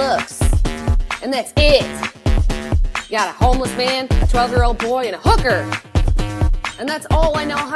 looks. And that's it. You got a homeless man, a 12 year old boy, and a hooker. And that's all I know how.